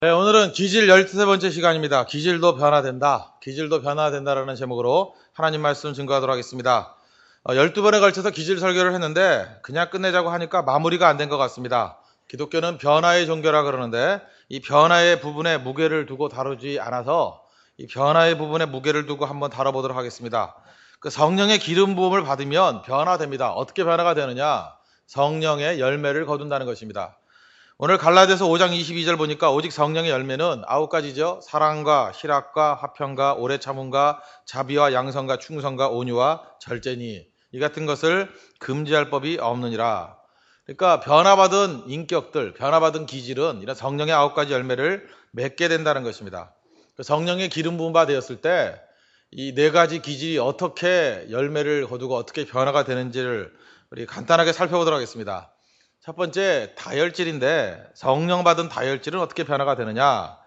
네, 오늘은 기질 13번째 시간입니다. 기질도 변화된다. 기질도 변화된다라는 제목으로 하나님 말씀 증거하도록 하겠습니다. 어, 12번에 걸쳐서 기질 설교를 했는데 그냥 끝내자고 하니까 마무리가 안 된 것 같습니다. 기독교는 변화의 종교라 그러는데 이 변화의 부분에 무게를 두고 다루지 않아서 이 변화의 부분에 무게를 두고 한번 다뤄보도록 하겠습니다. 그 성령의 기름 부음을 받으면 변화됩니다. 어떻게 변화가 되느냐? 성령의 열매를 거둔다는 것입니다. 오늘 갈라디아서 5장 22절 보니까 오직 성령의 열매는 아홉 가지죠. 사랑과 희락과 화평과 오래 참음과 자비와 양성과 충성과 온유와 절제니 이 같은 것을 금지할 법이 없느니라. 그러니까 변화받은 인격들, 변화받은 기질은 이런 성령의 아홉 가지 열매를 맺게 된다는 것입니다. 그 성령의 기름 부음 받았을 때 이 네 가지 기질이 어떻게 열매를 거두고 어떻게 변화가 되는지를 우리 간단하게 살펴보도록 하겠습니다. 첫 번째 다혈질인데 성령 받은 다혈질은 어떻게 변화가 되느냐?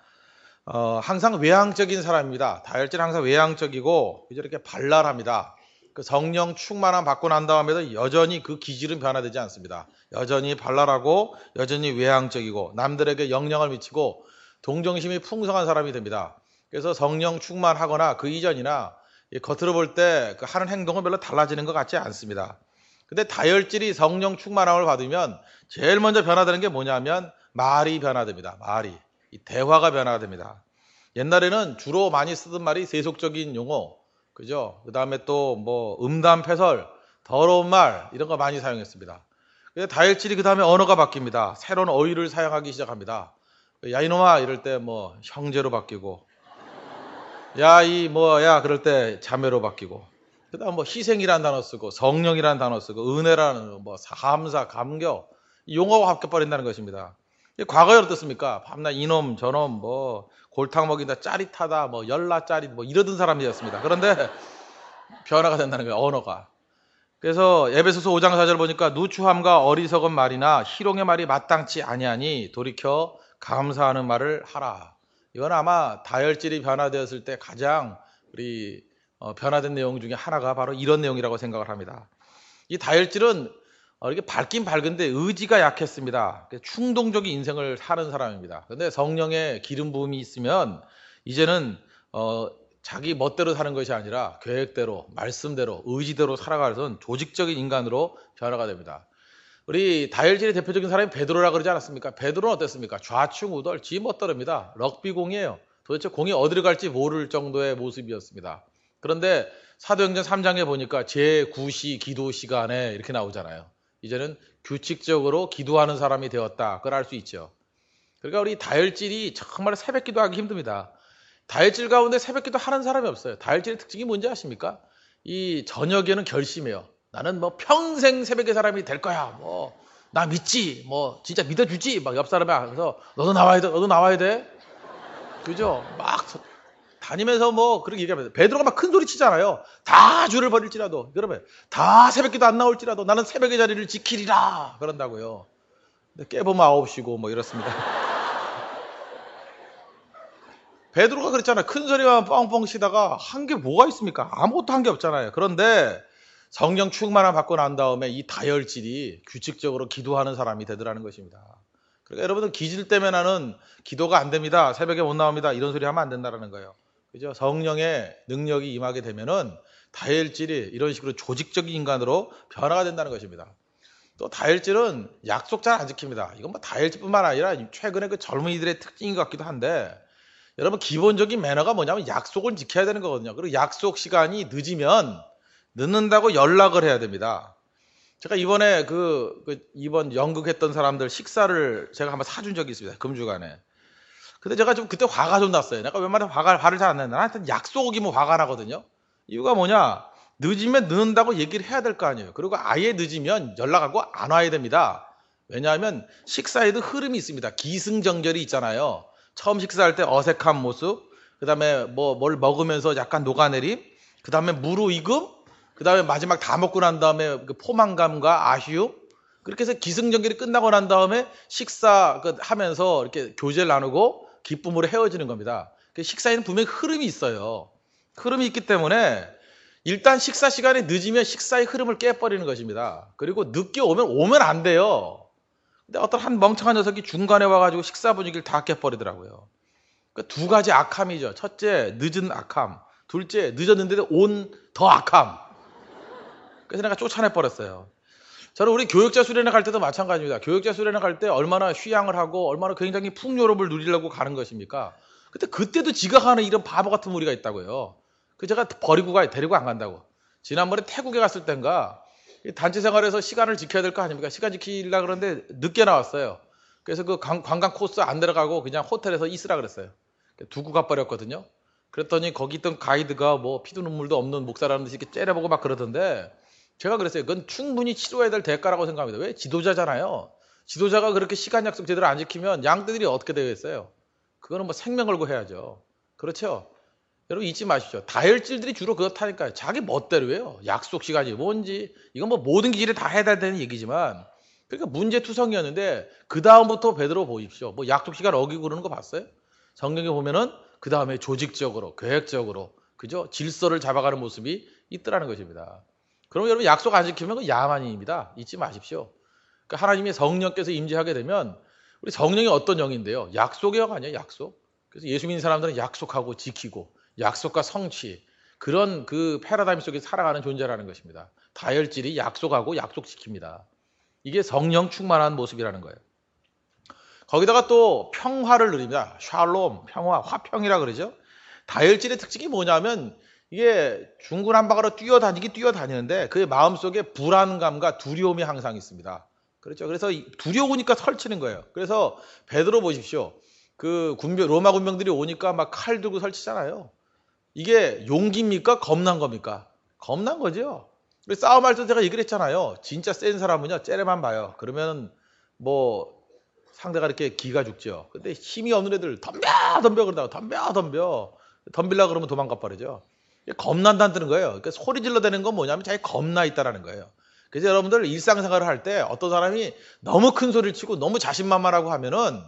어, 항상 외향적인 사람입니다. 다혈질은 항상 외향적이고 이렇게 발랄합니다. 그 성령 충만함 받고 난 다음에도 여전히 그 기질은 변화되지 않습니다. 여전히 발랄하고 여전히 외향적이고 남들에게 영향을 미치고 동정심이 풍성한 사람이 됩니다. 그래서 성령 충만하거나 그 이전이나 겉으로 볼때그 하는 행동은 별로 달라지는 것 같지 않습니다. 근데 다혈질이 성령 충만함을 받으면 제일 먼저 변화되는 게 뭐냐면 말이 변화됩니다. 말이. 이 대화가 변화가 됩니다. 옛날에는 주로 많이 쓰던 말이 세속적인 용어, 그죠? 그 다음에 또 뭐 음담 패설, 더러운 말 이런 거 많이 사용했습니다. 근데 다혈질이 그 다음에 언어가 바뀝니다. 새로운 어휘를 사용하기 시작합니다. 야 이놈아 이럴 때 뭐 형제로 바뀌고, 야 이 뭐야 그럴 때 자매로 바뀌고, 그다음 뭐 희생이라는 단어 쓰고 성령이라는 단어 쓰고 은혜라는 뭐 감사, 감격 용어가 합격버린다는 것입니다. 과거에 어떻습니까? 밤낮 이놈 저놈 뭐 골탕 먹인다 짜릿하다 뭐 열나 짜릿 뭐 이러던 사람이었습니다. 그런데 변화가 된다는 거예요. 언어가. 그래서 에베소서 5장 4절 보니까 누추함과 어리석은 말이나 희롱의 말이 마땅치 아니하니 돌이켜 감사하는 말을 하라. 이건 아마 다혈질이 변화되었을 때 가장 우리 어, 변화된 내용 중에 하나가 바로 이런 내용이라고 생각을 합니다. 이 다혈질은 어, 이렇게 밝긴 밝은데 의지가 약했습니다. 충동적인 인생을 사는 사람입니다. 그런데 성령의 기름 부음이 있으면 이제는 어, 자기 멋대로 사는 것이 아니라 계획대로, 말씀대로, 의지대로 살아가는 조직적인 인간으로 변화가 됩니다. 우리 다혈질의 대표적인 사람이 베드로라 그러지 않았습니까? 베드로는 어땠습니까? 좌충우돌, 지 멋대로입니다. 럭비공이에요. 도대체 공이 어디로 갈지 모를 정도의 모습이었습니다. 그런데 사도행전 3장에 보니까 제9시 기도 시간에 이렇게 나오잖아요. 이제는 규칙적으로 기도하는 사람이 되었다. 그걸 알 수 있죠. 그러니까 우리 다혈질이 정말 새벽 기도하기 힘듭니다. 다혈질 가운데 새벽 기도 하는 사람이 없어요. 다혈질의 특징이 뭔지 아십니까? 이 저녁에는 결심해요. 나는 뭐 평생 새벽의 사람이 될 거야. 뭐, 나 믿지. 뭐, 진짜 믿어주지. 막 옆 사람이 하면서 너도 나와야 돼. 너도 나와야 돼. 그죠? 막 다니면서 뭐 그렇게 얘기하면 베드로가 막 큰 소리 치잖아요. 다 주를 버릴지라도 그러면 다 새벽기도 안 나올지라도 나는 새벽의 자리를 지키리라 그런다고요. 깨보면 아홉 시고 뭐 이렇습니다. 베드로가 그랬잖아요. 큰 소리만 뻥뻥 치다가 한 게 뭐가 있습니까? 아무것도 한 게 없잖아요. 그런데 성령 충만함 받고 난 다음에 이 다혈질이 규칙적으로 기도하는 사람이 되더라는 것입니다. 그러니까 여러분들 기질 때문에 나는 기도가 안 됩니다. 새벽에 못 나옵니다. 이런 소리 하면 안 된다는 거예요. 그죠? 성령의 능력이 임하게 되면은 다혈질이 이런 식으로 조직적인 인간으로 변화가 된다는 것입니다. 또 다혈질은 약속 잘 안 지킵니다. 이건 뭐 다혈질뿐만 아니라 최근에 그 젊은이들의 특징인 것 같기도 한데 여러분 기본적인 매너가 뭐냐면 약속을 지켜야 되는 거거든요. 그리고 약속 시간이 늦으면 늦는다고 연락을 해야 됩니다. 제가 이번에 그, 그 이번 연극했던 사람들 식사를 제가 한번 사준 적이 있습니다. 금주간에. 근데 제가 좀 그때 화가 좀 났어요. 내가 웬만하면 화가, 화를 잘 안 내는 하여튼 약속이면 화가 나거든요. 이유가 뭐냐? 늦으면 늦는다고 얘기를 해야 될 거 아니에요. 그리고 아예 늦으면 연락하고 안 와야 됩니다. 왜냐하면 식사에도 흐름이 있습니다. 기승전결이 있잖아요. 처음 식사할 때 어색한 모습, 그 다음에 뭐, 뭘 먹으면서 약간 녹아내림, 그 다음에 무르익음, 그 다음에 마지막 다 먹고 난 다음에 그 포만감과 아쉬움, 그렇게 해서 기승전결이 끝나고 난 다음에 식사 그 하면서 이렇게 교제를 나누고 기쁨으로 헤어지는 겁니다. 그 식사에는 분명히 흐름이 있어요. 흐름이 있기 때문에 일단 식사 시간이 늦으면 식사의 흐름을 깨버리는 것입니다. 그리고 늦게 오면 오면 안 돼요. 근데 어떤 한 멍청한 녀석이 중간에 와가지고 식사 분위기를 다 깨버리더라고요. 그러니까 두 가지 악함이죠. 첫째, 늦은 악함. 둘째, 늦었는데도 온더 악함. 그래서 내가 쫓아내 버렸어요. 저는 우리 교육자 수련회 갈 때도 마찬가지입니다. 교육자 수련회 갈 때 얼마나 휴양을 하고 얼마나 굉장히 풍요로움을 누리려고 가는 것입니까? 근데 그때도 지각하는 이런 바보 같은 무리가 있다고요. 그 제가 버리고 가 데리고 안 간다고. 지난번에 태국에 갔을 땐가 단체 생활에서 시간을 지켜야 될 거 아닙니까? 시간 지키려 그러는데 늦게 나왔어요. 그래서 그 관- 관광 코스 안 들어가고 그냥 호텔에서 있으라 그랬어요. 두고 가버렸거든요. 그랬더니 거기 있던 가이드가 뭐 피도 눈물도 없는 목사라는 듯이 이렇게 째려보고 막 그러던데 제가 그랬어요. 그건 충분히 치러야 될 대가라고 생각합니다. 왜? 지도자잖아요. 지도자가 그렇게 시간 약속 제대로 안 지키면 양떼들이 어떻게 되겠어요? 그거는 뭐 생명 걸고 해야죠. 그렇죠? 여러분 잊지 마십시오. 다혈질들이 주로 그렇다니까요. 자기 멋대로 해요. 약속 시간이 뭔지. 이건 뭐 모든 기질에 다 해야 되는 얘기지만 그러니까 문제투성이었는데 그 다음부터 베드로 보십시오. 뭐 약속 시간 어기고 그러는 거 봤어요? 성경에 보면은 그 다음에 조직적으로, 계획적으로, 그죠? 질서를 잡아가는 모습이 있더라는 것입니다. 그럼 여러분 약속 안 지키면 그 야만인입니다. 잊지 마십시오. 그러니까 하나님의 성령께서 임재하게 되면 우리 성령이 어떤 영인데요? 약속의 영 아니에요, 약속. 그래서 예수 믿는 사람들은 약속하고 지키고 약속과 성취 그런 그 패러다임 속에 살아가는 존재라는 것입니다. 다혈질이 약속하고 약속 지킵니다. 이게 성령 충만한 모습이라는 거예요. 거기다가 또 평화를 누립니다. 샬롬, 평화, 화평이라 그러죠. 다혈질의 특징이 뭐냐면 이게 중구난방으로 뛰어다니기 뛰어다니는데 그의 마음속에 불안감과 두려움이 항상 있습니다. 그렇죠. 그래서 이 두려우니까 설치는 거예요. 그래서 베드로 보십시오. 그 군병 로마 군병들이 오니까 막 칼 들고 설치잖아요. 이게 용기입니까? 겁난 겁니까? 겁난 거죠. 싸움할 때 제가 얘기를 했잖아요. 진짜 센 사람은요, 째려만 봐요. 그러면 뭐 상대가 이렇게 기가 죽죠. 근데 힘이 없는 애들 덤벼 덤벼 그러다가 덤벼 덤벼 덤빌라 그러면 도망가 버리죠. 겁난다는 뜻인 거예요. 그러니까 소리 질러대는 건 뭐냐면 자기 겁나 있다라는 거예요. 그래서 여러분들 일상생활을 할 때 어떤 사람이 너무 큰 소리를 치고 너무 자신만만하고 하면은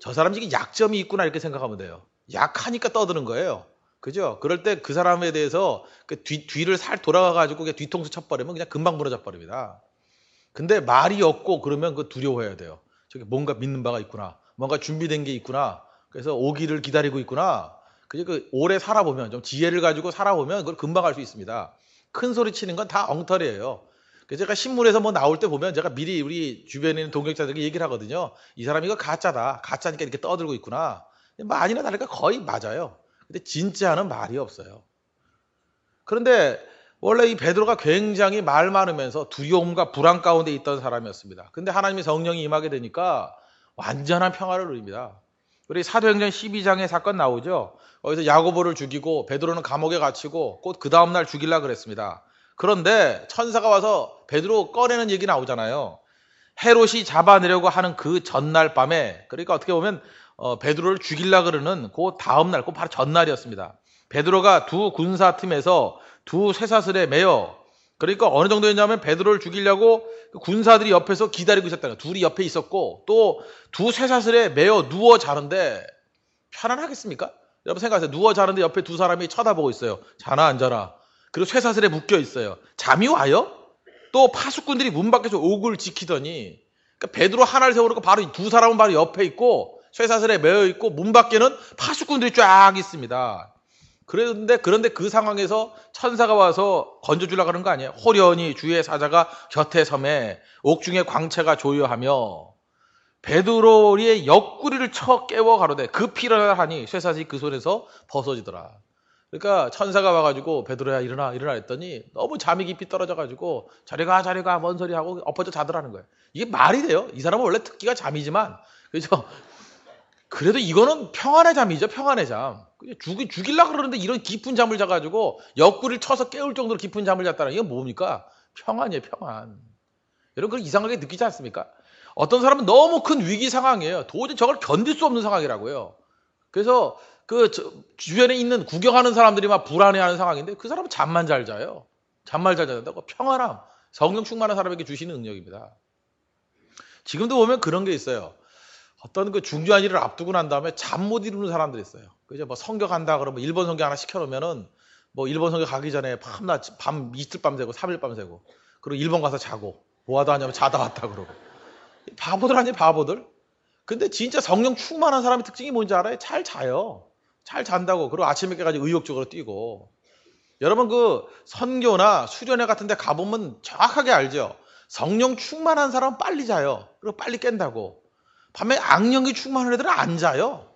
저 사람 지금 약점이 있구나 이렇게 생각하면 돼요. 약하니까 떠드는 거예요. 그죠? 그럴 때 그 사람에 대해서 그 뒤, 뒤를 살 돌아가가지고 뒤통수 쳐버리면 그냥 금방 무너져 버립니다. 근데 말이 없고 그러면 그 두려워해야 돼요. 저기 뭔가 믿는 바가 있구나. 뭔가 준비된 게 있구나. 그래서 오기를 기다리고 있구나. 그죠? 그 오래 살아보면 좀 지혜를 가지고 살아보면 그걸 금방 알수 있습니다. 큰 소리 치는 건 다 엉터리예요. 제가 신문에서 뭐 나올 때 보면 제가 미리 우리 주변에 있는 동역자들에게 얘기를 하거든요. 이 사람 이거 가짜다. 가짜니까 이렇게 떠들고 있구나. 뭐 아니나 다를까 거의 맞아요. 근데 진짜는 말이 없어요. 그런데 원래 이 베드로가 굉장히 말 많으면서 두려움과 불안 가운데 있던 사람이었습니다. 근데 하나님의 성령이 임하게 되니까 완전한 평화를 누립니다. 우리 사도행전 12장에 사건 나오죠. 거기서 야고보를 죽이고 베드로는 감옥에 갇히고 곧 그 다음 날 죽일라 그랬습니다. 그런데 천사가 와서 베드로 꺼내는 얘기 나오잖아요. 헤롯이 잡아내려고 하는 그 전날 밤에 그러니까 어떻게 보면 어, 베드로를 죽일라 그러는 그 다음 날, 그 바로 전날이었습니다. 베드로가 두 군사 팀에서 두 쇠사슬에 매여 그러니까 어느 정도였냐면 베드로를 죽이려고 그 군사들이 옆에서 기다리고 있었다는. 둘이 옆에 있었고 또 두 쇠사슬에 매여 누워 자는데 편안하겠습니까? 여러분 생각하세요. 누워 자는데 옆에 두 사람이 쳐다보고 있어요. 자나 앉아라. 그리고 쇠사슬에 묶여 있어요. 잠이 와요? 또 파수꾼들이 문 밖에서 옥을 지키더니 그러니까 베드로 하나를 세워놓고 바로 두 사람은 바로 옆에 있고 쇠사슬에 매여 있고 문 밖에는 파수꾼들이 쫙 있습니다. 그런데 그런데 그 상황에서 천사가 와서 건져 주려고 하는 거 아니에요? 호련히 주의 사자가 곁에 섬에 옥중에 광채가 조여하며 베드로의 옆구리를 쳐 깨워 가로되 급히 일어나하니 쇠사슬이 그 손에서 벗어지더라. 그러니까 천사가 와가지고 베드로야 일어나 일어나 했더니 너무 잠이 깊이 떨어져가지고 자리가 자리가 뭔 소리 하고 엎어져 자더라는 거예요. 이게 말이 돼요? 이 사람은 원래 특기가 잠이지만 그죠? 그래도 이거는 평안의 잠이죠, 평안의 잠. 죽이, 죽일라 그러는데 이런 깊은 잠을 자가지고 옆구리를 쳐서 깨울 정도로 깊은 잠을 잤다는 이건 뭡니까? 평안이에요, 평안. 여러분, 그걸 이상하게 느끼지 않습니까? 어떤 사람은 너무 큰 위기 상황이에요. 도저히 저걸 견딜 수 없는 상황이라고요. 그래서 그 주변에 있는 구경하는 사람들이 막 불안해하는 상황인데 그 사람은 잠만 잘 자요. 잠만 잘 잔다고 평안함, 성령 충만한 사람에게 주시는 능력입니다. 지금도 보면 그런 게 있어요. 어떤 그 중요한 일을 앞두고 난 다음에 잠 못 이루는 사람들이 있어요. 그죠? 뭐 성경 한다 그러면 일본 성경 하나 시켜놓으면은 뭐 일본 성경 가기 전에 밤낮 밤 이틀 밤 새고 3일 밤 새고 그리고 일본 가서 자고 뭐하다 하냐면 자다 왔다 그러고 바보들 아니 바보들. 근데 진짜 성령 충만한 사람의 특징이 뭔지 알아요? 잘 자요. 잘 잔다고. 그리고 아침에 깨가지고 의욕적으로 뛰고. 여러분 그 선교나 수련회 같은 데 가보면 정확하게 알죠. 성령 충만한 사람은 빨리 자요. 그리고 빨리 깬다고. 밤에 악령이 충만한 애들은 안 자요.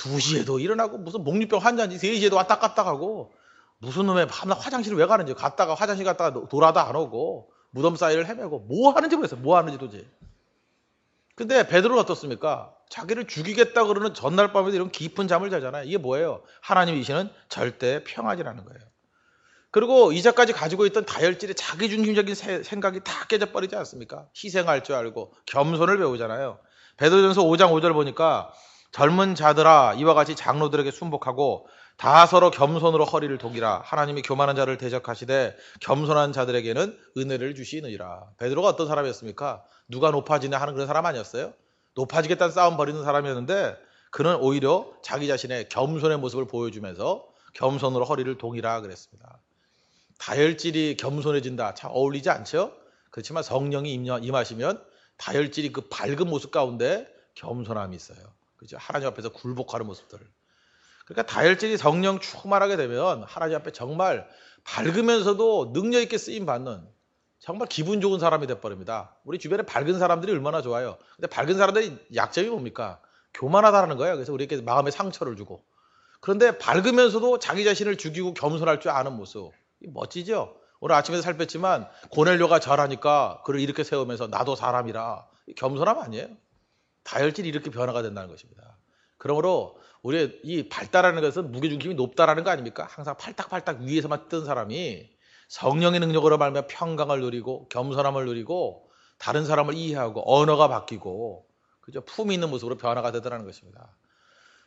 2시에도 일어나고 무슨 목류병 환자인지 3시에도 왔다 갔다 가고 무슨 놈의 밤낮 화장실 왜 가는지 갔다가 화장실 갔다가 돌아다 안 오고 무덤 사이를 헤매고 뭐 하는지 모르겠어요. 뭐 하는지 도저히. 근데 베드로는 어떻습니까? 자기를 죽이겠다 그러는 전날 밤에도 이런 깊은 잠을 자잖아요. 이게 뭐예요? 하나님이시는 절대 평안이라는 거예요. 그리고 이제까지 가지고 있던 다혈질의 자기중심적인 세- 생각이 다 깨져버리지 않습니까? 희생할 줄 알고 겸손을 배우잖아요. 베드로전서 5장 5절 보니까 젊은 자들아 이와 같이 장로들에게 순복하고 다 서로 겸손으로 허리를 독이라 하나님이 교만한 자를 대적하시되 겸손한 자들에게는 은혜를 주시느니라. 베드로가 어떤 사람이었습니까? 누가 높아지냐 하는 그런 사람 아니었어요? 높아지겠다는 싸움 벌이는 사람이었는데 그는 오히려 자기 자신의 겸손의 모습을 보여주면서 겸손으로 허리를 동이라 그랬습니다. 다혈질이 겸손해진다. 참 어울리지 않죠? 그렇지만 성령이 임하- 임하시면 다혈질이 그 밝은 모습 가운데 겸손함이 있어요. 그죠? 하나님 앞에서 굴복하는 모습들. 그러니까 다혈질이 성령 충만하게 되면 하나님 앞에 정말 밝으면서도 능력 있게 쓰임 받는 정말 기분 좋은 사람이 돼버립니다. 우리 주변에 밝은 사람들이 얼마나 좋아요. 근데 밝은 사람들이 약점이 뭡니까? 교만하다는 거예요. 그래서 우리에게 마음의 상처를 주고. 그런데 밝으면서도 자기 자신을 죽이고 겸손할 줄 아는 모습. 이 멋지죠? 오늘 아침에도 살폈지만 고넬료가 절하니까 그를 이렇게 세우면서 나도 사람이라. 이 겸손함 아니에요? 다혈질이 이렇게 변화가 된다는 것입니다. 그러므로 우리의 이 발달하는 것은 무게중심이 높다라는 거 아닙니까? 항상 팔딱팔딱 위에서만 뜬 사람이 성령의 능력으로 말하면 평강을 누리고 겸손함을 누리고 다른 사람을 이해하고 언어가 바뀌고 그죠? 품이 있는 모습으로 변화가 되더라는 것입니다.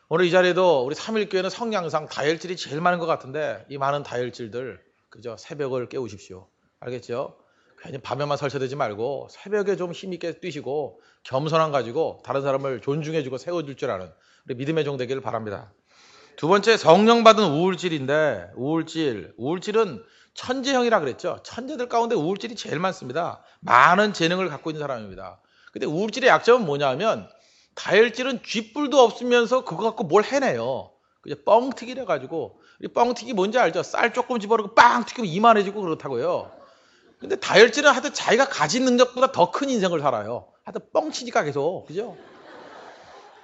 오늘 이 자리에도 우리 삼일교회는 성향상 다혈질이 제일 많은 것 같은데 이 많은 다혈질들 그죠? 새벽을 깨우십시오. 알겠죠? 괜히 밤에만 설쳐되지 말고 새벽에 좀 힘있게 뛰시고 겸손함 가지고 다른 사람을 존중해주고 세워줄 줄 아는 우리 믿음의 종 되기를 바랍니다. 두 번째 성령 받은 우울질인데 우울질 우울질은 천재형이라 그랬죠. 천재들 가운데 우울질이 제일 많습니다. 많은 재능을 갖고 있는 사람입니다. 근데 우울질의 약점은 뭐냐면 다혈질은 쥐뿔도 없으면서 그거 갖고 뭘 해내요. 그죠? 뻥튀기래 가지고 이 뻥튀기 뭔지 알죠? 쌀 조금 집어넣고 빵 튀기면 이만해지고 그렇다고요. 근데 다혈질은 하여튼 자기가 가진 능력보다 더 큰 인생을 살아요. 하여튼 뻥치니까 계속. 그죠?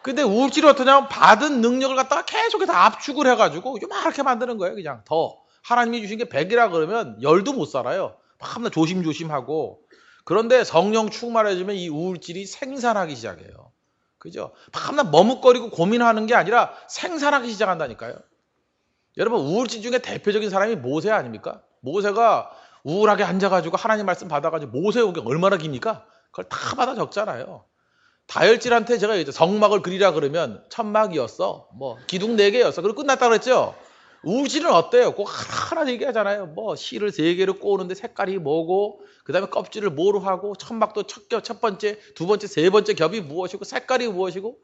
근데 우울질이 어떠냐면 받은 능력을 갖다가 계속해서 압축을 해가지고 요만하게 만드는 거예요. 그냥 더. 하나님이 주신 게 100이라 그러면 열도 못 살아요. 밤낮 조심조심하고. 그런데 성령 충만해지면 이 우울질이 생산하기 시작해요. 그죠? 밤낮 머뭇거리고 고민하는 게 아니라 생산하기 시작한다니까요. 여러분 우울증 중에 대표적인 사람이 모세 아닙니까? 모세가 우울하게 앉아가지고 하나님 말씀 받아가지고 모세 오경 얼마나 깁니까? 그걸 다 받아 적잖아요. 다혈질한테 제가 이제 성막을 그리라 그러면 천막이었어. 뭐 기둥 네 개였어. 그리고 끝났다 그랬죠. 우울질은 어때요? 꼭 하나하나 얘기하잖아요. 뭐 실을 세 개를 꼬는데 색깔이 뭐고 그다음에 껍질을 뭐로 하고 천막도 첫, 겹, 첫 번째, 두 번째, 세 번째 겹이 무엇이고 색깔이 무엇이고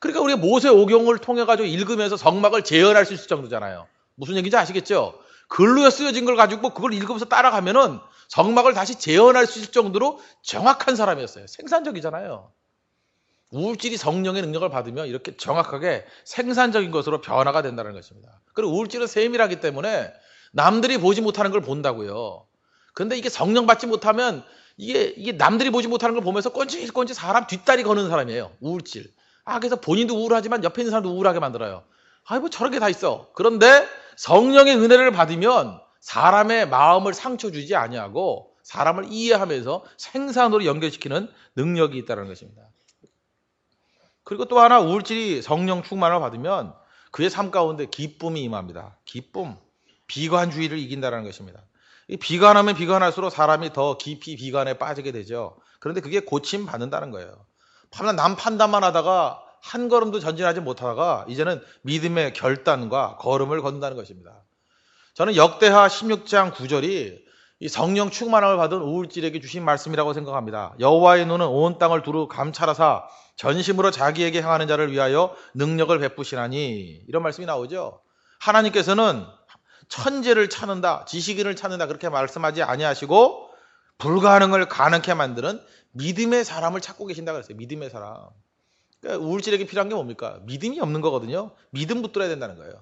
그러니까 우리가 모세 오경을 통해 가지고 읽으면서 성막을 재현할 수 있을 정도잖아요. 무슨 얘기인지 아시겠죠? 글로 쓰여진 걸 가지고 그걸 읽으면서 따라가면은 성막을 다시 재현할 수 있을 정도로 정확한 사람이었어요. 생산적이잖아요. 우울질이 성령의 능력을 받으면 이렇게 정확하게 생산적인 것으로 변화가 된다는 것입니다. 그리고 우울질은 세밀하기 때문에 남들이 보지 못하는 걸 본다고요. 근데 이게 성령 받지 못하면 이게, 이게 남들이 보지 못하는 걸 보면서 꼰지꼰지 사람 뒷다리 거는 사람이에요. 우울질. 아, 그래서 본인도 우울하지만 옆에 있는 사람도 우울하게 만들어요. 아이, 뭐 저런 게 다 있어. 그런데 성령의 은혜를 받으면 사람의 마음을 상처 주지 아니하고 사람을 이해하면서 생산으로 연결시키는 능력이 있다는 것입니다. 그리고 또 하나 우울질이 성령 충만을 받으면 그의 삶 가운데 기쁨이 임합니다. 기쁨, 비관주의를 이긴다는 것입니다. 이 비관하면 비관할수록 사람이 더 깊이 비관에 빠지게 되죠. 그런데 그게 고침 받는다는 거예요. 밤낮 남 판단만 하다가 한 걸음도 전진하지 못하다가 이제는 믿음의 결단과 걸음을 걷는다는 것입니다. 저는 역대하 16장 9절이 이 성령 충만함을 받은 우울질에게 주신 말씀이라고 생각합니다. 여호와의 눈은 온 땅을 두루 감찰하사 전심으로 자기에게 향하는 자를 위하여 능력을 베푸시나니 이런 말씀이 나오죠. 하나님께서는 천재를 찾는다, 지식인을 찾는다 그렇게 말씀하지 아니하시고 불가능을 가능케 만드는 믿음의 사람을 찾고 계신다 그랬어요. 믿음의 사람. 그러니까 우울질에게 필요한 게 뭡니까? 믿음이 없는 거거든요. 믿음 붙들어야 된다는 거예요.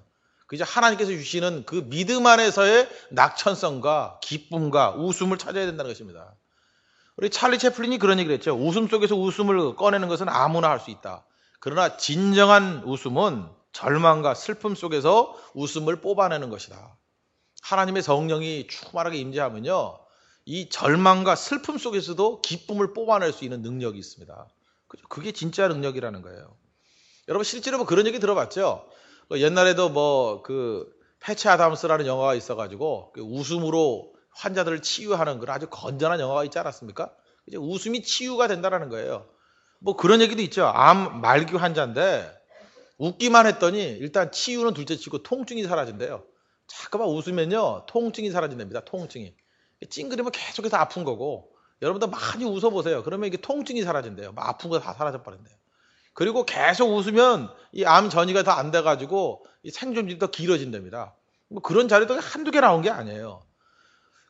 그죠? 하나님께서 주시는 그 믿음 안에서의 낙천성과 기쁨과 웃음을 찾아야 된다는 것입니다. 우리 찰리 채플린이 그런 얘기를 했죠. 웃음 속에서 웃음을 꺼내는 것은 아무나 할 수 있다. 그러나 진정한 웃음은 절망과 슬픔 속에서 웃음을 뽑아내는 것이다. 하나님의 성령이 충만하게 임재하면요. 이 절망과 슬픔 속에서도 기쁨을 뽑아낼 수 있는 능력이 있습니다. 그게 진짜 능력이라는 거예요. 여러분 실제로 뭐 그런 얘기 들어봤죠? 그 옛날에도 뭐 그 패치 아담스라는 영화가 있어가지고 그 웃음으로 환자들을 치유하는 그런 아주 건전한 영화가 있지 않았습니까? 이제 웃음이 치유가 된다라는 거예요. 뭐 그런 얘기도 있죠. 암 말기 환자인데 웃기만 했더니 일단 치유는 둘째치고 통증이 사라진대요. 자꾸만 웃으면요 통증이 사라진답니다. 통증이 찡그리면 계속해서 아픈 거고 여러분들 많이 웃어보세요. 그러면 이게 통증이 사라진대요. 아픈 거 다 사라져 버린대요. 그리고 계속 웃으면 이 암 전이가 더 안 돼가지고 이 생존율이 더 길어진답니다. 뭐 그런 자료도 한두 개 나온 게 아니에요.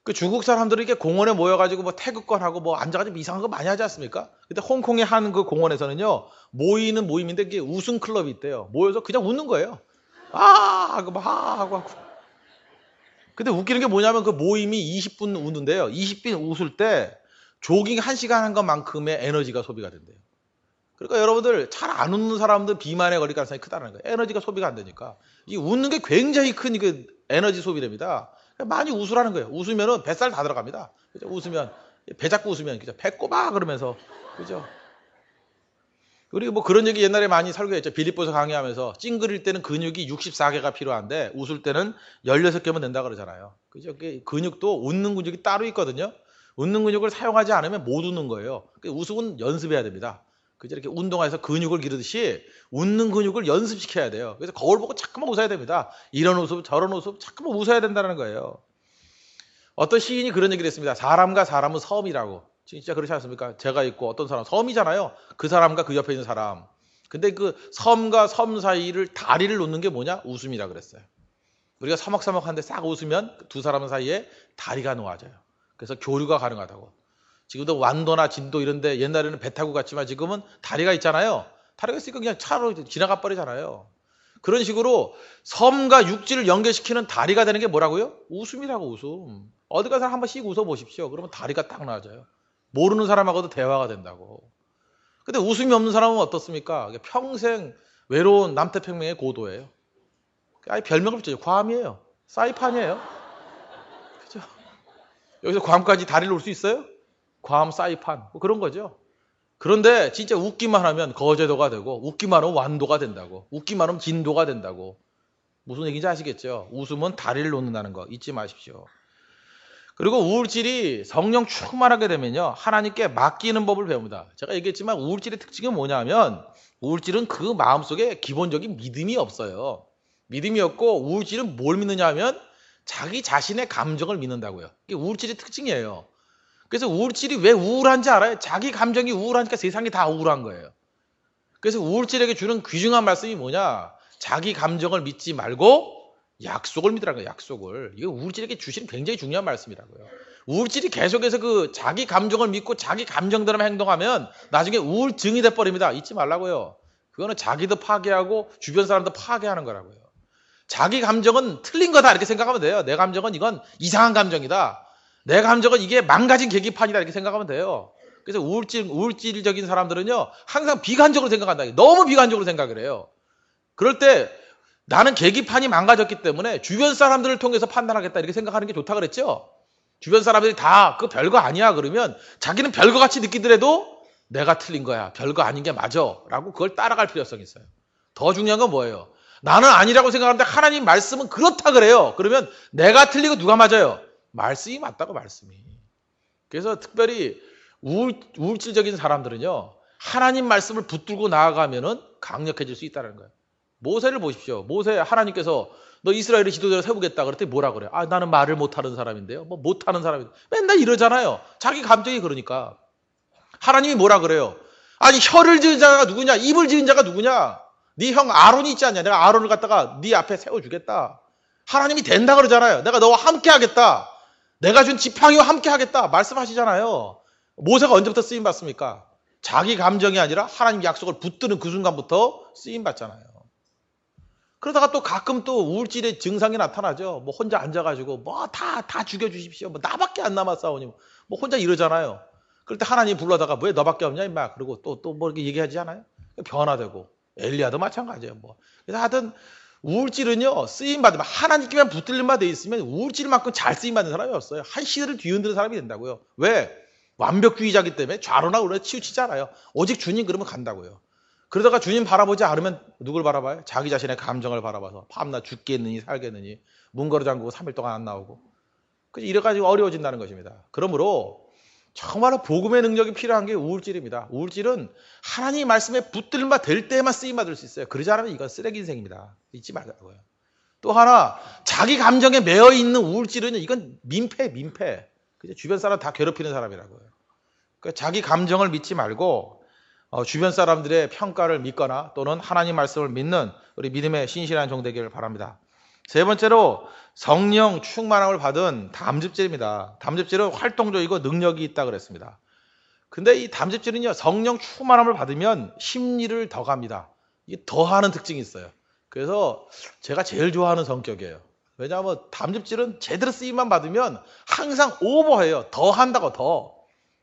그 중국 사람들이 이렇게 공원에 모여가지고 뭐 태극권 하고 뭐 앉아가지고 이상한 거 많이 하지 않습니까? 근데 홍콩의 한 그 공원에서는요 모이는 모임인데 이게 웃음 클럽이 있대요. 모여서 그냥 웃는 거예요. 아 하고 막 아, 하고 하고. 근데 웃기는 게 뭐냐면 그 모임이 20분 웃는데요. 20분 웃을 때 조깅 1시간 한 것만큼의 에너지가 소비가 된대요. 그러니까 여러분들 잘 안 웃는 사람들 비만에 걸릴 가능성이 크다는 거예요. 에너지가 소비가 안 되니까. 이 웃는 게 굉장히 큰 그 에너지 소비됩니다. 많이 웃으라는 거예요. 웃으면은 뱃살 다 들어갑니다. 그죠? 웃으면 배 잡고 웃으면 그죠? 배꼽아 그러면서 그죠? 우리 뭐 그런 얘기 옛날에 많이 설교했죠. 빌립보서 강의하면서 찡그릴 때는 근육이 64개가 필요한데 웃을 때는 16개면 된다 그러잖아요. 그죠? 그 근육도 웃는 근육이 따로 있거든요. 웃는 근육을 사용하지 않으면 못 웃는 거예요. 그 웃음은 연습해야 됩니다. 그죠? 이렇게 운동해서 근육을 기르듯이 웃는 근육을 연습시켜야 돼요. 그래서 거울 보고 자꾸만 웃어야 됩니다. 이런 웃음, 저런 웃음, 자꾸만 웃어야 된다는 거예요. 어떤 시인이 그런 얘기를 했습니다. 사람과 사람은 섬이라고. 진짜 그렇지 않습니까? 제가 있고 어떤 사람, 섬이잖아요. 그 사람과 그 옆에 있는 사람. 근데 그 섬과 섬 사이를 다리를 놓는 게 뭐냐? 웃음이라 그랬어요. 우리가 서먹서먹한데 싹 웃으면 두 사람 사이에 다리가 놓아져요. 그래서 교류가 가능하다고. 지금도 완도나 진도 이런데 옛날에는 배 타고 갔지만 지금은 다리가 있잖아요. 다리가 있으니까 그냥 차로 지나가 버리잖아요. 그런 식으로 섬과 육지를 연결시키는 다리가 되는 게 뭐라고요? 웃음이라고 웃음. 어디 가서 한 번씩 웃어 보십시오. 그러면 다리가 딱 나아져요. 모르는 사람하고도 대화가 된다고. 근데 웃음이 없는 사람은 어떻습니까? 평생 외로운 남태평양의 고도예요. 아예 별명을 붙여요. 괌이에요. 사이판이에요. 여기서 괌까지 다리를 올 수 있어요? 괌, 사이판. 뭐 그런 거죠. 그런데 진짜 웃기만 하면 거제도가 되고 웃기만 하면 완도가 된다고. 웃기만 하면 진도가 된다고. 무슨 얘기인지 아시겠죠? 웃음은 다리를 놓는다는 거 잊지 마십시오. 그리고 우울질이 성령 충만하게 되면요. 하나님께 맡기는 법을 배웁니다. 제가 얘기했지만 우울질의 특징은 뭐냐면 우울질은 그 마음속에 기본적인 믿음이 없어요. 믿음이 없고 우울질은 뭘 믿느냐 하면 자기 자신의 감정을 믿는다고요. 이게 우울질의 특징이에요. 그래서 우울질이 왜 우울한지 알아요? 자기 감정이 우울하니까 세상이 다 우울한 거예요. 그래서 우울질에게 주는 귀중한 말씀이 뭐냐? 자기 감정을 믿지 말고 약속을 믿으라는 거예요. 약속을. 이거 우울질에게 주시는 굉장히 중요한 말씀이라고요. 우울질이 계속해서 그 자기 감정을 믿고 자기 감정대로 행동하면 나중에 우울증이 돼버립니다. 잊지 말라고요. 그거는 자기도 파괴하고 주변 사람도 파괴하는 거라고요. 자기 감정은 틀린 거다 이렇게 생각하면 돼요. 내 감정은 이건 이상한 감정이다. 내 감정은 이게 망가진 계기판이다 이렇게 생각하면 돼요. 그래서 우울증, 우울질적인 사람들은요, 항상 비관적으로 생각한다. 너무 비관적으로 생각을 해요. 그럴 때 나는 계기판이 망가졌기 때문에 주변 사람들을 통해서 판단하겠다 이렇게 생각하는 게 좋다 그랬죠? 주변 사람들이 다 그 별거 아니야 그러면 자기는 별거 같이 느끼더라도 내가 틀린 거야. 별거 아닌 게 맞아. 라고 그걸 따라갈 필요성이 있어요. 더 중요한 건 뭐예요? 나는 아니라고 생각하는데 하나님 말씀은 그렇다 그래요. 그러면 내가 틀리고 누가 맞아요? 말씀이 맞다고 말씀이. 그래서 특별히 우울, 우울질적인 사람들은요. 하나님 말씀을 붙들고 나아가면은 강력해질 수 있다는 거예요. 모세를 보십시오. 모세 하나님께서 너 이스라엘의 지도자를 세우겠다 그랬더니 뭐라 그래? 아 나는 말을 못하는 사람인데요. 뭐 못하는 사람인데 맨날 이러잖아요. 자기 감정이 그러니까 하나님이 뭐라 그래요? 아니 혀를 지은 자가 누구냐? 입을 지은 자가 누구냐? 네 형 아론이 있지 않냐? 내가 아론을 갖다가 네 앞에 세워주겠다. 하나님이 된다 그러잖아요. 내가 너와 함께 하겠다. 내가 준 지팡이와 함께 하겠다 말씀하시잖아요. 모세가 언제부터 쓰임 받습니까? 자기 감정이 아니라 하나님 약속을 붙드는 그 순간부터 쓰임 받잖아요. 그러다가 또 가끔 또 우울질의 증상이 나타나죠. 뭐 혼자 앉아가지고 뭐 다 다 죽여주십시오. 뭐 나밖에 안 남았사오니 뭐 혼자 이러잖아요. 그럴 때 하나님 불러다가 왜 너밖에 없냐 임마. 그리고 또 또 뭐 이렇게 얘기하지 않아요? 변화되고 엘리야도 마찬가지예요. 뭐 그래서 하여튼 우울질은요 쓰임 받으면 하나님께만 붙들림만 돼 있으면 우울질만큼 잘 쓰임 받는 사람이 없어요. 한 시대를 뒤흔드는 사람이 된다고요. 왜? 완벽주의자기 때문에 좌로나 우로나 치우치잖아요. 오직 주님 그러면 간다고요. 그러다가 주님 바라보지 않으면 누굴 바라봐요? 자기 자신의 감정을 바라봐서 밤낮 죽겠느니 살겠느니 문 걸어 잠그고 3일 동안 안 나오고 그래서 이래가지고 어려워진다는 것입니다. 그러므로 정말로 복음의 능력이 필요한 게 우울질입니다. 우울질은 하나님 말씀에 붙들마 될 때만 쓰임 받을 수 있어요. 그러지 않으면 이건 쓰레기 인생입니다. 잊지 말라고요. 또 하나 자기 감정에 매여 있는 우울질은 이건 민폐, 민폐. 주변 사람 다 괴롭히는 사람이라고요. 그러니까 자기 감정을 믿지 말고 어, 주변 사람들의 평가를 믿거나 또는 하나님 말씀을 믿는 우리 믿음의 신실한 종 되기를 바랍니다. 세 번째로 성령 충만함을 받은 담즙질입니다. 담즙질은 활동적이고 능력이 있다 그랬습니다. 근데 이 담즙질은요 성령 충만함을 받으면 심리를 더 갑니다. 이게 더하는 특징이 있어요. 그래서 제가 제일 좋아하는 성격이에요. 왜냐하면 담즙질은 제대로 쓰임만 받으면 항상 오버해요. 더 한다고 더.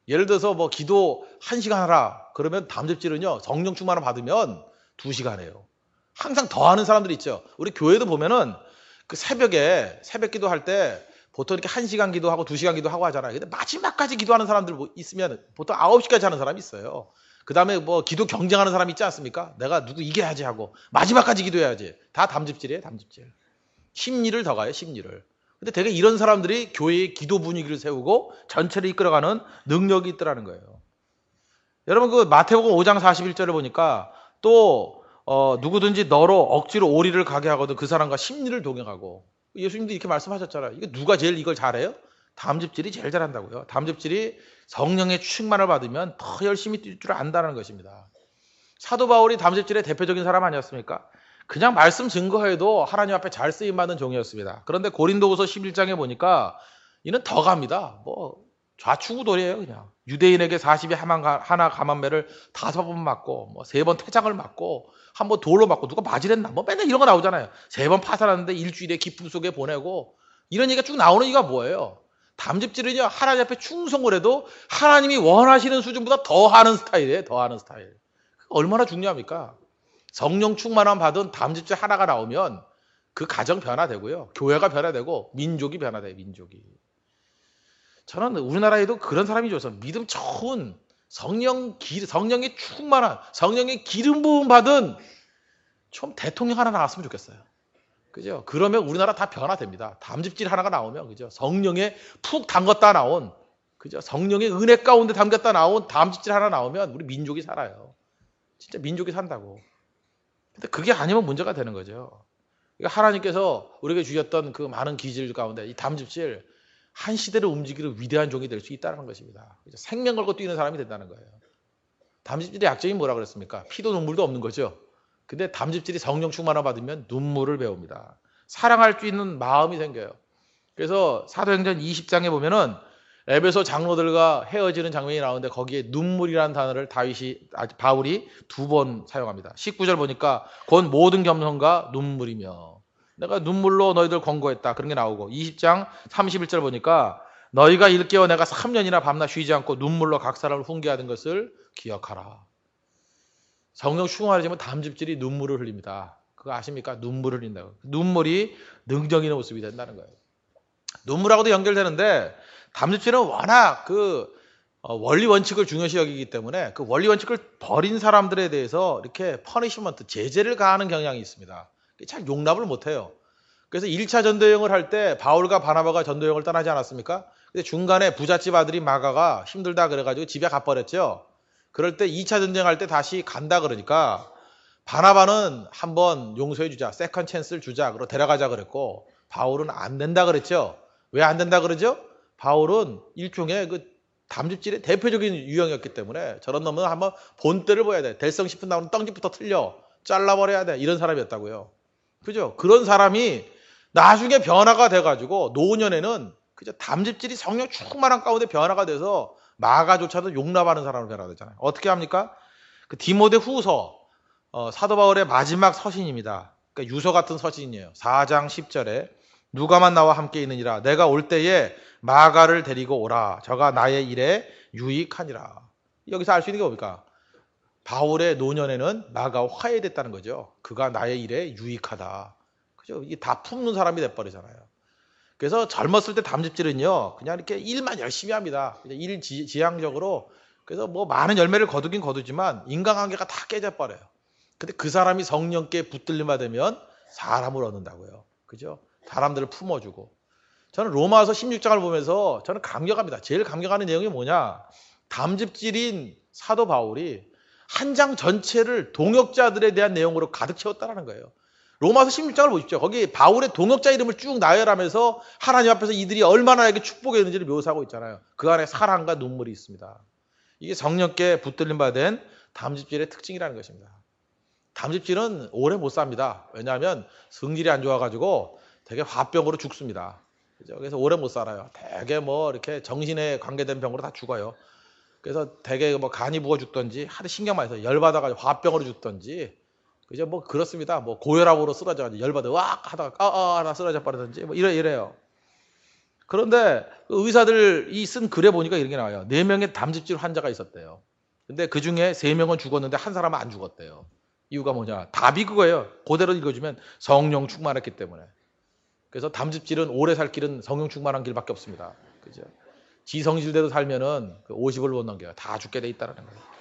예를 들어서 뭐 기도 1시간 하라. 그러면 담즙질은요. 성령 충만을 받으면 2시간 해요. 항상 더 하는 사람들이 있죠. 우리 교회도 보면은 그 새벽에 새벽 기도할 때 보통 이렇게 1시간 기도하고 2시간 기도하고 하잖아요. 근데 마지막까지 기도하는 사람들 뭐 있으면 보통 9시까지 하는 사람이 있어요. 그 다음에 뭐 기도 경쟁하는 사람 있지 않습니까? 내가 누구 이겨야지 하고 마지막까지 기도해야지. 다 담즙질이에요, 담즙질. 심리를 더 가요, 심리를. 근데 되게 이런 사람들이 교회의 기도 분위기를 세우고 전체를 이끌어가는 능력이 있더라는 거예요. 여러분 그 마태복음 5장 41절을 보니까 또 어, 누구든지 너로 억지로 오리를 가게 하거든 그 사람과 심리를 동행하고 예수님도 이렇게 말씀하셨잖아요. 이게 누가 제일 이걸 잘해요? 담즙질이 제일 잘한다고요. 담즙질이 성령의 충만을 받으면 더 열심히 뛸 줄 안다는 것입니다. 사도 바울이 담즙질의 대표적인 사람 아니었습니까? 그냥 말씀 증거해도 하나님 앞에 잘 쓰임 받는 종이었습니다. 그런데 고린도후서 11장에 보니까 이는 더 갑니다. 뭐 좌충우돌이에요, 그냥. 유대인에게 40이 하나 가만매를 다섯 번 맞고 뭐 세 번 퇴장을 맞고 한 번 돌로 맞고 누가 맞으랬나 뭐 맨날 이런 거 나오잖아요. 세 번 파산하는데 일주일에 기쁨 속에 보내고 이런 얘기가 쭉 나오는 이유가 뭐예요? 담즙질은요 하나님 앞에 충성을 해도 하나님이 원하시는 수준보다 더 하는 스타일이에요. 더 하는 스타일. 얼마나 중요합니까? 성령 충만함 받은 담즙질 하나가 나오면 그 가정 변화되고요. 교회가 변화되고 민족이 변화돼요. 민족이. 저는 우리나라에도 그런 사람이 좋아서 믿음 좋은 성령 기, 성령의 충만한 성령의 기름 부음 받은 좀 대통령 하나 나왔으면 좋겠어요. 그죠? 그러면 우리나라 다 변화됩니다. 담즙질 하나가 나오면 그죠? 성령에 푹 담갔다 나온 그죠? 성령의 은혜 가운데 담겼다 나온 담즙질 하나 나오면 우리 민족이 살아요. 진짜 민족이 산다고. 근데 그게 아니면 문제가 되는 거죠. 그러니까 하나님께서 우리에게 주셨던 그 많은 기질 가운데 이 담즙질 한 시대를 움직이는 위대한 종이 될 수 있다는 것입니다. 생명 걸고 뛰는 사람이 된다는 거예요. 담즙질의 약점이 뭐라 그랬습니까? 피도 눈물도 없는 거죠. 근데 담즙질이 성령 충만을 받으면 눈물을 배웁니다. 사랑할 수 있는 마음이 생겨요. 그래서 사도행전 20장에 보면은 에베소 장로들과 헤어지는 장면이 나오는데 거기에 눈물이라는 단어를 다윗이 아, 바울이 두 번 사용합니다. 19절 보니까 곧 모든 겸손과 눈물이며 내가 눈물로 너희들 권고했다. 그런 게 나오고 20장 31절 보니까 너희가 일깨워 내가 3년이나 밤낮 쉬지 않고 눈물로 각 사람을 훈계하던 것을 기억하라. 성령 충만해지면 담즙질이 눈물을 흘립니다. 그거 아십니까? 눈물을 흘린다고. 눈물이 능력 있는 모습이 된다는 거예요. 눈물하고도 연결되는데 담즙질은 워낙 그 어, 원리 원칙을 중요시 여기기 때문에 그 원리 원칙을 버린 사람들에 대해서 이렇게 punishment, 제재를 가하는 경향이 있습니다. 잘 용납을 못해요. 그래서 1차 전도여행을 할 때 바울과 바나바가 전도여행을 떠나지 않았습니까? 근데 중간에 부잣집 아들이 마가가 힘들다 그래가지고 집에 가버렸죠. 그럴 때 2차 전도할 때 다시 간다 그러니까 바나바는 한번 용서해 주자, second chance를 주자, 그리고 데려가자 그랬고 바울은 안 된다 그랬죠. 왜 안 된다 그러죠? 바울은 일종의 그 담즙질의 대표적인 유형이었기 때문에 저런 놈은 한번 본때를 보여야 돼. 될성 싶은 나오는 떡집부터 틀려. 잘라버려야 돼. 이런 사람이었다고요. 그죠? 그런 사람이 나중에 변화가 돼가지고 노년에는 그죠? 담즙질이 성령 충만한 가운데 변화가 돼서 마가조차도 용납하는 사람으로 변화되잖아요. 어떻게 합니까? 그 디모데 후서 어, 사도 바울의 마지막 서신입니다. 그러니까 유서 같은 서신이에요. 4장 10절에 누가만 나와 함께 있느니라 내가 올 때에 마가를 데리고 오라 저가 나의 일에 유익하니라. 여기서 알 수 있는 게 뭡니까? 바울의 노년에는 마가와 화해됐다는 거죠. 그가 나의 일에 유익하다. 그죠? 이게 다 품는 사람이 돼버리잖아요. 그래서 젊었을 때 담즙질은요, 그냥 이렇게 일만 열심히 합니다. 일 지, 지향적으로. 그래서 뭐 많은 열매를 거두긴 거두지만 인간관계가 다 깨져버려요. 근데 그 사람이 성령께 붙들림바 되면 사람을 얻는다고요. 그죠? 사람들을 품어주고. 저는 로마서 16장을 보면서 저는 감격합니다. 제일 감격하는 내용이 뭐냐? 담즙질인 사도 바울이 한 장 전체를 동역자들에 대한 내용으로 가득 채웠다는 거예요. 로마서 16장을 보십시오. 거기 바울의 동역자 이름을 쭉 나열하면서 하나님 앞에서 이들이 얼마나 에게 축복했는지를 묘사하고 있잖아요. 그 안에 사랑과 눈물이 있습니다. 이게 성령께 붙들림 받은 담즙질의 특징이라는 것입니다. 담즙질은 오래 못 삽니다. 왜냐하면 성질이 안 좋아가지고 되게 화병으로 죽습니다. 그래서 오래 못 살아요. 되게 뭐 이렇게 정신에 관계된 병으로 다 죽어요. 그래서 되게 뭐 간이 부어 죽던지 하도 신경 많이 써서 열받아가지고 화병으로 죽던지 그죠? 뭐 그렇습니다. 뭐 고혈압으로 쓰러져가지고 열받아 왁 하다가 아아 하나 쓰러져 버리든지 뭐 이래 이래요. 그런데 그 의사들이 쓴 글에 보니까 이런 게 나와요. 네 명의 담즙질 환자가 있었대요. 근데 그 중에 세 명은 죽었는데 한 사람은 안 죽었대요. 이유가 뭐냐? 답이 그거예요. 그대로 읽어주면 성령 충만했기 때문에. 그래서 담즙질은 오래 살 길은 성령 충만한 길밖에 없습니다. 그죠? 지성질대로 살면은 50을 못 넘겨요. 다 죽게 돼 있다는 거예요.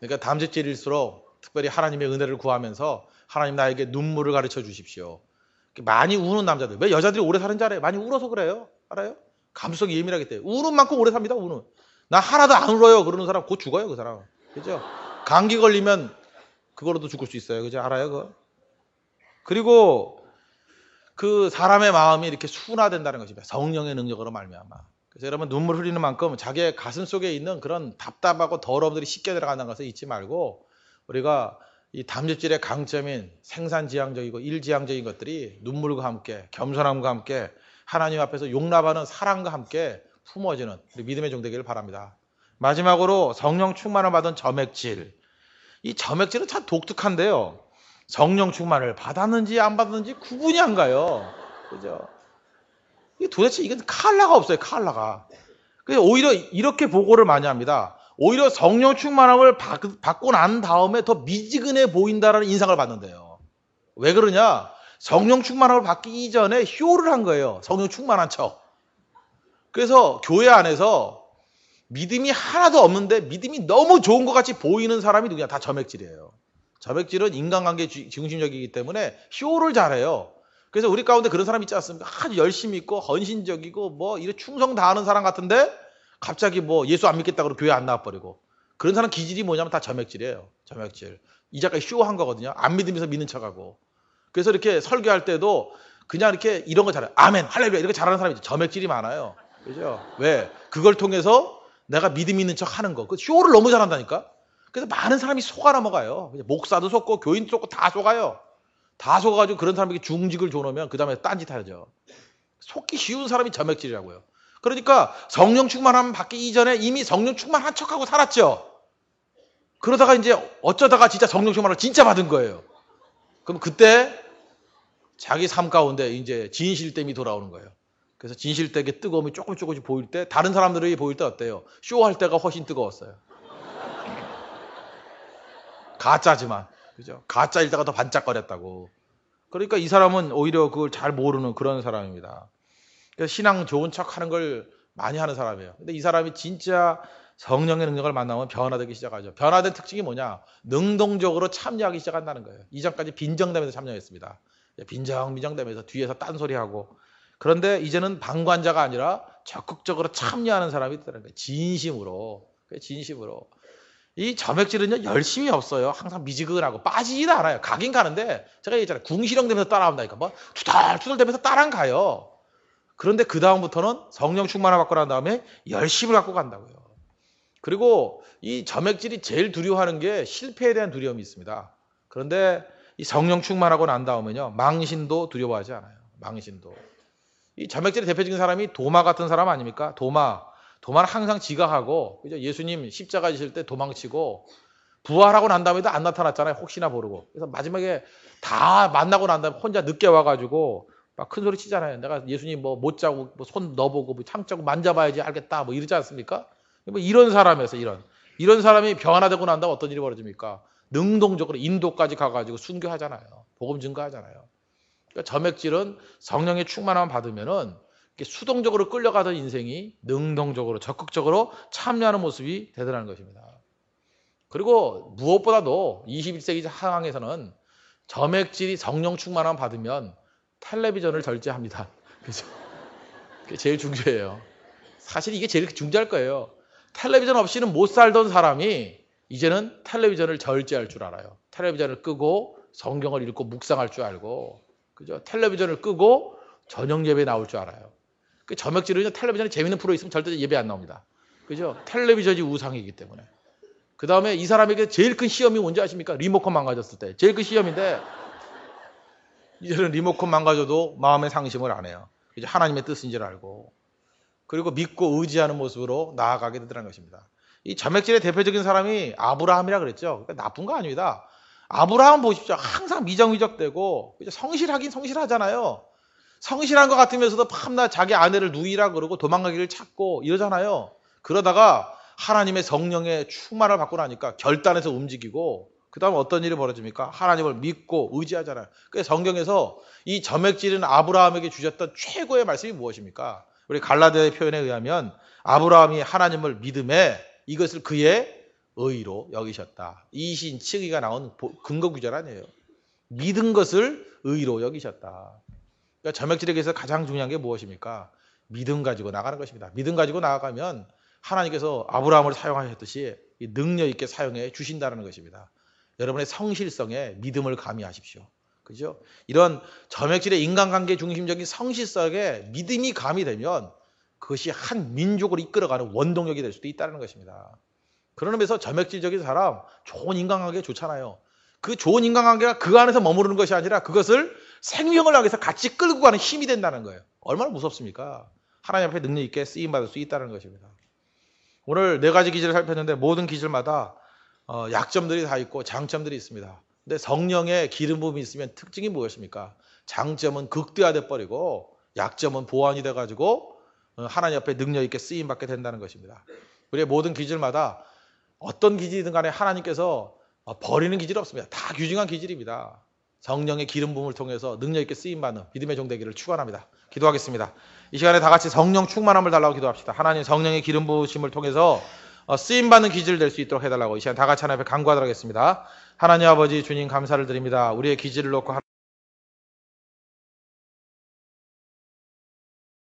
그러니까 담즙질일수록 특별히 하나님의 은혜를 구하면서 하나님 나에게 눈물을 가르쳐 주십시오. 많이 우는 남자들. 왜 여자들이 오래 사는지 알아요? 많이 울어서 그래요. 알아요? 감수성이 예민하기 때문에. 우는 만큼 오래 삽니다, 우는. 나 하나도 안 울어요. 그러는 사람 곧 죽어요, 그 사람. 그죠? 감기 걸리면 그걸로도 죽을 수 있어요. 그죠? 알아요, 그거? 그리고 그 사람의 마음이 이렇게 순화된다는 것입니다. 성령의 능력으로 말미암아. 그래서 여러분 눈물 흘리는 만큼 자기의 가슴 속에 있는 그런 답답하고 더러움들이 쉽게 들어간다는 것을 잊지 말고 우리가 이 담즙질의 강점인 생산지향적이고 일지향적인 것들이 눈물과 함께 겸손함과 함께 하나님 앞에서 용납하는 사랑과 함께 품어지는 믿음의 종 되기를 바랍니다. 마지막으로 성령 충만을 받은 점액질. 이 점액질은 참 독특한데요. 성령 충만을 받았는지 안 받았는지 구분이 안 가요. 그죠? 이 도대체 이건 칼라가 없어요. 칼라가. 그래서 오히려 이렇게 보고를 많이 합니다. 오히려 성령 충만함을 받, 고 난 다음에 더 미지근해 보인다라는 인상을 받는데요. 왜 그러냐? 성령 충만함을 받기 이전에 효를 한 거예요. 성령 충만한 척. 그래서 교회 안에서 믿음이 하나도 없는데 믿음이 너무 좋은 것 같이 보이는 사람이 누구냐? 다 점액질이에요. 점액질은 인간관계 중심적이기 때문에 쇼를 잘해요. 그래서 우리 가운데 그런 사람 있지 않습니까? 아주 열심히 있고 헌신적이고 뭐 이래 충성 다하는 사람 같은데 갑자기 뭐 예수 안 믿겠다 고 교회 안 나와버리고 그런 사람 기질이 뭐냐면 다 점액질이에요. 점액질. 이 작가 쇼한 거거든요. 안 믿으면서 믿는 척하고. 그래서 이렇게 설교할 때도 그냥 이렇게 이런 거 잘해요. 아멘, 할렐루야 이렇게 잘하는 사람이 점액질이 많아요. 그죠? 왜? 그걸 통해서 내가 믿음 있는 척 하는 거. 그 쇼를 너무 잘한다니까? 그래서 많은 사람이 속아 넘어가요. 목사도 속고 교인도 속고 다 속아요. 다 속아가지고 그런 사람에게 중직을 줘놓으면 그 다음에 딴짓 하죠. 속기 쉬운 사람이 점액질이라고요. 그러니까 성령 충만함 받기 이전에 이미 성령 충만한 척하고 살았죠. 그러다가 이제 어쩌다가 진짜 성령 충만을 진짜 받은 거예요. 그럼 그때 자기 삶 가운데 이제 진실됨이 돌아오는 거예요. 그래서 진실되게 뜨거움이 조금 조금씩 보일 때 다른 사람들이 보일 때 어때요? 쇼할 때가 훨씬 뜨거웠어요. 가짜지만 그죠? 가짜일 때가 더 반짝거렸다고. 그러니까 이 사람은 오히려 그걸 잘 모르는 그런 사람입니다. 그래서 신앙 좋은 척 하는 걸 많이 하는 사람이에요. 근데 이 사람이 진짜 성령의 능력을 만나면 변화되기 시작하죠. 변화된 특징이 뭐냐? 능동적으로 참여하기 시작한다는 거예요. 이전까지 빈정되면서 참여했습니다. 빈정, 미정되면서 뒤에서 딴소리하고. 그런데 이제는 방관자가 아니라 적극적으로 참여하는 사람이 있다는 거예요. 진심으로. 진심으로. 이 점액질은요, 열심히 없어요. 항상 미지근하고 빠지지도 않아요. 가긴 가는데, 제가 얘기했잖아요. 궁시렁 되면서 따라온다니까. 뭐, 투덜투덜 되면서 따라 가요. 그런데 그 다음부터는 성령 충만을 받고 난 다음에 열심을 갖고 간다고요. 그리고 이 점액질이 제일 두려워하는 게 실패에 대한 두려움이 있습니다. 그런데 이 성령 충만하고 난 다음에는요, 망신도 두려워하지 않아요. 망신도. 이 점액질의 대표적인 사람이 도마 같은 사람 아닙니까? 도마. 도마는 항상 지각하고 그죠? 예수님 십자가 지실 때 도망치고 부활하고 난 다음에도 안 나타났잖아요. 혹시나 모르고. 그래서 마지막에 다 만나고 난 다음에 혼자 늦게 와가지고 막 큰 소리 치잖아요. 내가 예수님 뭐 못 자고 뭐 손 넣어보고 뭐 창자고 만져봐야지 알겠다 뭐 이러지 않습니까? 뭐 이런 사람에서 이런 이런 사람이 병 하나 되고 난 다음 어떤 일이 벌어집니까? 능동적으로 인도까지 가가지고 순교하잖아요. 복음 증거하잖아요. 그러니까 점액질은 성령의 충만함 받으면은 수동적으로 끌려가던 인생이 능동적으로 적극적으로 참여하는 모습이 되더라는 것입니다. 그리고 무엇보다도 21세기 상황에서는 점액질이 성령 충만함 받으면 텔레비전을 절제합니다. 그죠? 그게 제일 중요해요. 사실 이게 제일 중요할 거예요. 텔레비전 없이는 못 살던 사람이 이제는 텔레비전을 절제할 줄 알아요. 텔레비전을 끄고 성경을 읽고 묵상할 줄 알고, 그죠? 텔레비전을 끄고 저녁 예배 나올 줄 알아요. 그 점액질은 텔레비전에 재밌는 프로 있으면 절대 예배 안 나옵니다. 그죠? 텔레비전이 우상이기 때문에. 그 다음에 이 사람에게 제일 큰 시험이 뭔지 아십니까? 리모컨 망가졌을 때. 제일 큰 시험인데, 이제는 리모컨 망가져도 마음의 상심을 안 해요. 이제 하나님의 뜻인 줄 알고. 그리고 믿고 의지하는 모습으로 나아가게 되더라는 것입니다. 이 점액질의 대표적인 사람이 아브라함이라 그랬죠. 그러니까 나쁜 거 아닙니다. 아브라함 보십시오. 항상 미적미적되고 성실하긴 성실하잖아요. 성실한 것 같으면서도 밤낮 자기 아내를 누이라 그러고 도망가기를 찾고 이러잖아요. 그러다가 하나님의 성령의 충만을 받고 나니까 결단해서 움직이고 그 다음 어떤 일이 벌어집니까? 하나님을 믿고 의지하잖아요. 그래서 성경에서 이 점액질은 아브라함에게 주셨던 최고의 말씀이 무엇입니까? 우리 갈라디아의 표현에 의하면 아브라함이 하나님을 믿음에 이것을 그의 의로 여기셨다. 이신 칭의가 나온 근거 구절 아니에요. 믿은 것을 의로 여기셨다. 그러니까 점액질에게서 가장 중요한 게 무엇입니까? 믿음 가지고 나가는 것입니다. 믿음 가지고 나아가면 하나님께서 아브라함을 사용하셨듯이 능력 있게 사용해 주신다는 것입니다. 여러분의 성실성에 믿음을 가미하십시오. 그죠? 이런 점액질의 인간관계 중심적인 성실성에 믿음이 가미되면 그것이 한 민족을 이끌어가는 원동력이 될 수도 있다는 것입니다. 그런 의미에서 점액질적인 사람 좋은 인간관계 좋잖아요. 그 좋은 인간관계가 그 안에서 머무르는 것이 아니라 그것을 생명을 위해서 같이 끌고 가는 힘이 된다는 거예요. 얼마나 무섭습니까? 하나님 앞에 능력 있게 쓰임 받을 수 있다는 것입니다. 오늘 네 가지 기질을 살폈는데 모든 기질마다 어, 약점들이 다 있고 장점들이 있습니다. 근데 성령의 기름 부음이 있으면 특징이 무엇입니까? 장점은 극대화돼 버리고 약점은 보완이 돼 가지고 어, 하나님 앞에 능력 있게 쓰임 받게 된다는 것입니다. 우리의 모든 기질마다 어떤 기질이든 간에 하나님께서 어, 버리는 기질이 없습니다. 다 귀중한 기질입니다. 성령의 기름 부음을 통해서 능력 있게 쓰임 받는 믿음의 종 되기를 축원합니다. 기도하겠습니다. 이 시간에 다 같이 성령 충만함을 달라고 기도합시다. 하나님 성령의 기름 부으심을 통해서 어, 쓰임 받는 기질 될 수 있도록 해달라고 이 시간 다 같이 하나님 앞에 간구하도록 하겠습니다. 하나님 아버지 주님 감사를 드립니다. 우리의 기질을 놓고